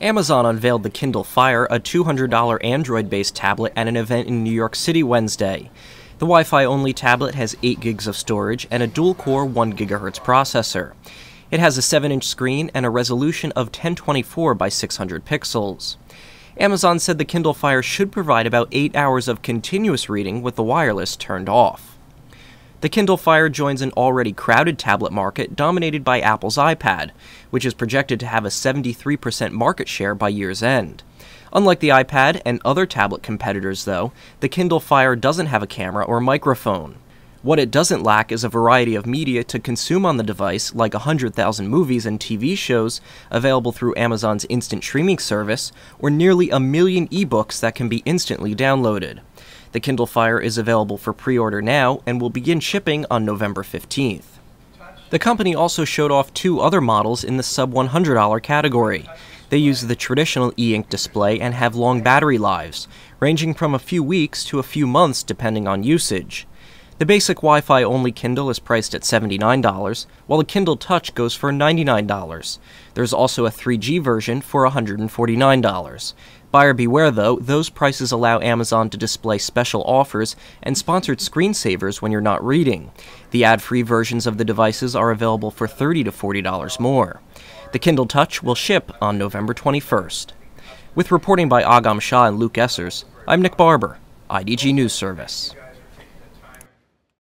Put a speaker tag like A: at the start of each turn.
A: Amazon unveiled the Kindle Fire, a $200 Android based tablet, at an event in New York City Wednesday. The Wi Fi only tablet has 8 gigs of storage and a dual core 1 GHz processor. It has a 7 inch screen and a resolution of 1024 by 600 pixels. Amazon said the Kindle Fire should provide about 8 hours of continuous reading with the wireless turned off. The Kindle Fire joins an already crowded tablet market dominated by Apple's iPad, which is projected to have a 73% market share by year's end. Unlike the iPad and other tablet competitors, though, the Kindle Fire doesn't have a camera or microphone. What it doesn't lack is a variety of media to consume on the device, like 100,000 movies and TV shows available through Amazon's instant streaming service, or nearly a million ebooks that can be instantly downloaded. The Kindle Fire is available for pre order now and will begin shipping on November 15th. The company also showed off two other models in the sub $100 category. They use the traditional e ink display and have long battery lives, ranging from a few weeks to a few months depending on usage. The basic Wi Fi only Kindle is priced at $79, while the Kindle Touch goes for $99. There's also a 3G version for $149. Buyer beware though, those prices allow Amazon to display special offers and sponsored screensavers when you're not reading. The ad free versions of the devices are available for $30 to $40 more. The Kindle Touch will ship on November 21st. With reporting by Agam Shah and Loek Essers, I'm Nick Barber, IDG News Service.